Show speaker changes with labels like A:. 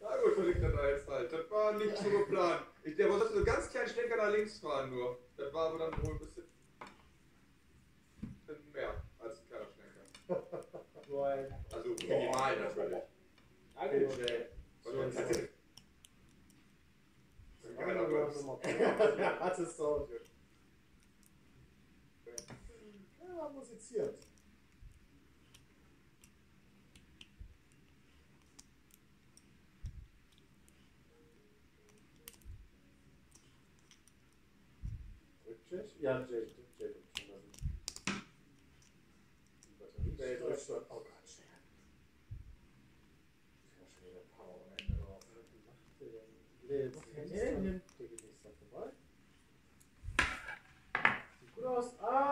A: Na gut, verlinkt er da jetzt halt. Das war nicht so geplant. Ich, der wollte so einen ganz kleinen Schlenker nach links fahren nur. Das war aber dann wohl ein bisschen, mehr als ein kleiner.
B: Boy.
A: Also minimal natürlich. Ist ein geiler Bums.
B: Hat es so. Ja, musiziert. Cześć? Ja Jay. Jay. They
A: left
B: the oh god shit. Live. Cross up.